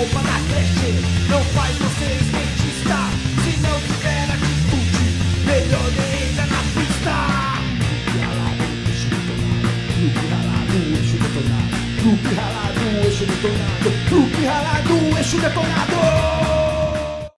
roupa na creche não faz você skatista. Se não tiver atitude, melhor nem entra na pista. Clube ralado, eixo detonado. Clube ralado, eixo detonado. Clube ralado, eixo detonado. Clube ralado, eixo detonado.